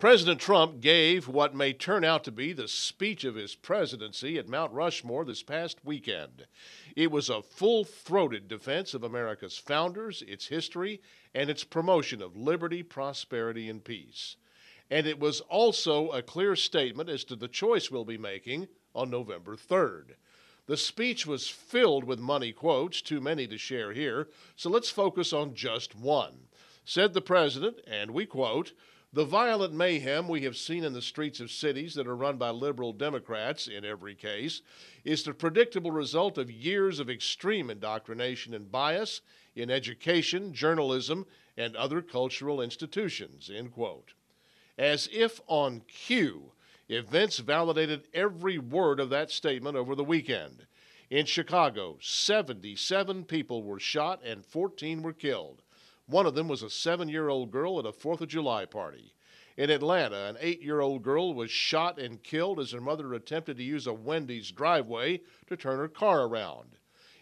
President Trump gave what may turn out to be the speech of his presidency at Mount Rushmore this past weekend. It was a full throated defense of America's founders, its history, and its promotion of liberty, prosperity, and peace. And it was also a clear statement as to the choice we'll be making on November 3rd. The speech was filled with money quotes, too many to share here, so let's focus on just one. Said the president, and we quote, the violent mayhem we have seen in the streets of cities that are run by liberal Democrats, in every case, is the predictable result of years of extreme indoctrination and bias in education, journalism, and other cultural institutions. End quote. As if on cue, events validated every word of that statement over the weekend. In Chicago, 77 people were shot and 14 were killed. One of them was a seven year old girl at a Fourth of July party. In Atlanta, an eight year old girl was shot and killed as her mother attempted to use a Wendy's driveway to turn her car around.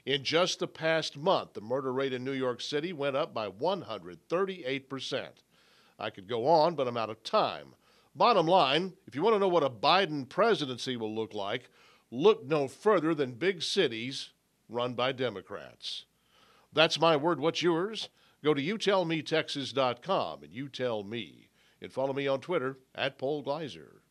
In just the past month, the murder rate in New York City went up by 138%. I could go on, but I'm out of time. Bottom line if you want to know what a Biden presidency will look like, look no further than big cities run by Democrats. That's my word. What's yours? Go to youtellmetexas.com and you tell me. And follow me on Twitter at Paul Gleiser.